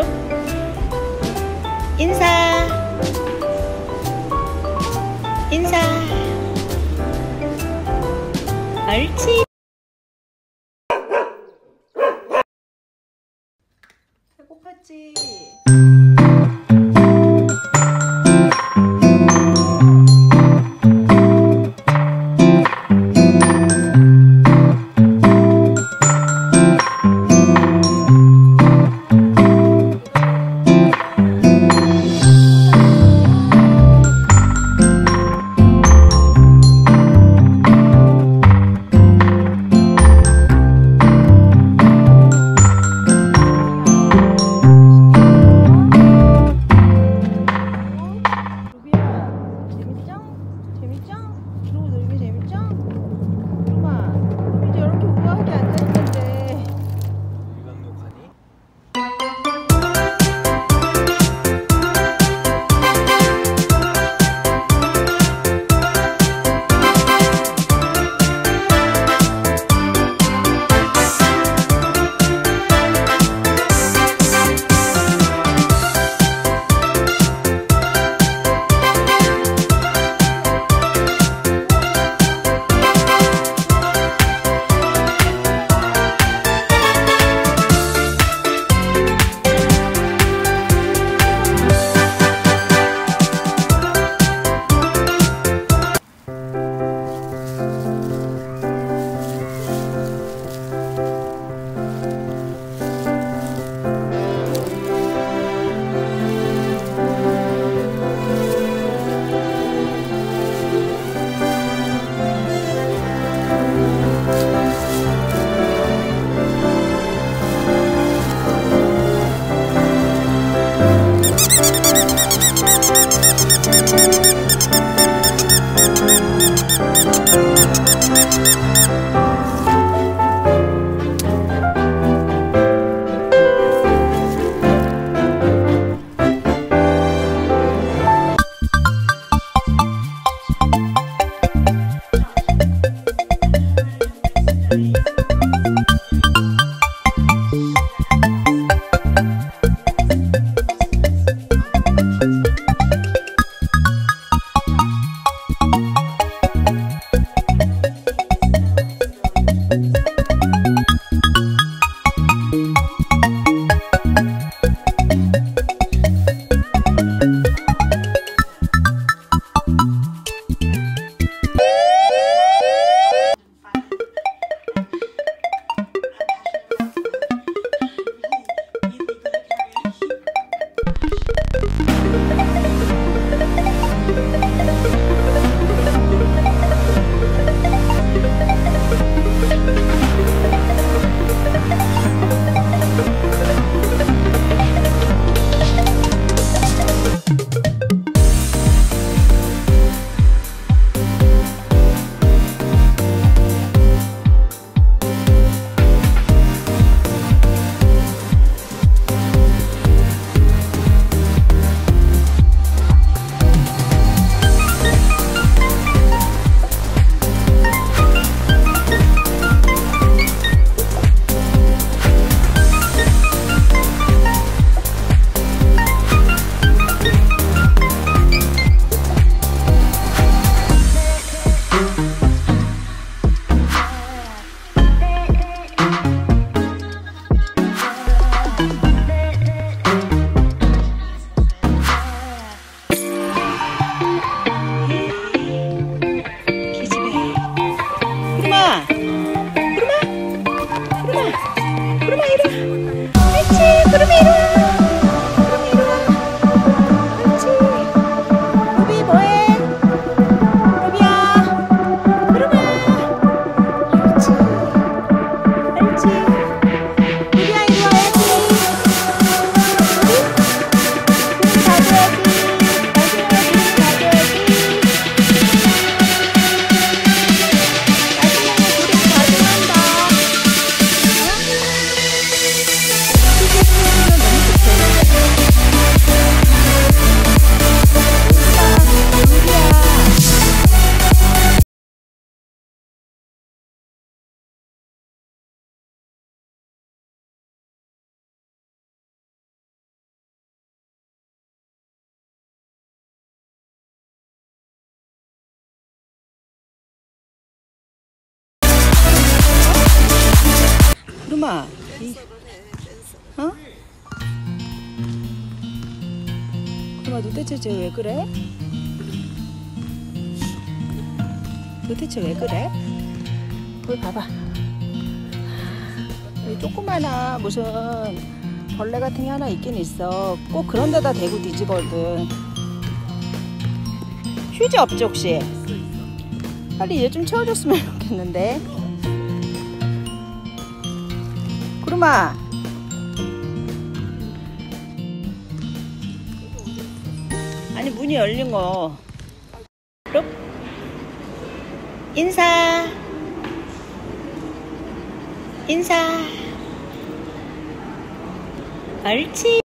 앞으로 인사. 인사. 옳지. 배고팠지 구름아 이, 어? 구름아 도대체 쟤 왜 그래? 도대체 왜 그래? 거기 봐봐 여기 조그마나 무슨 벌레 같은 게 하나 있긴 있어 꼭 그런 데다 대고 뒤집어든 휴지 없지 혹시? 빨리 얘 좀 채워줬으면 좋겠는데 구름아 아니 문이 열린 거. 룩 인사. 인사. 옳지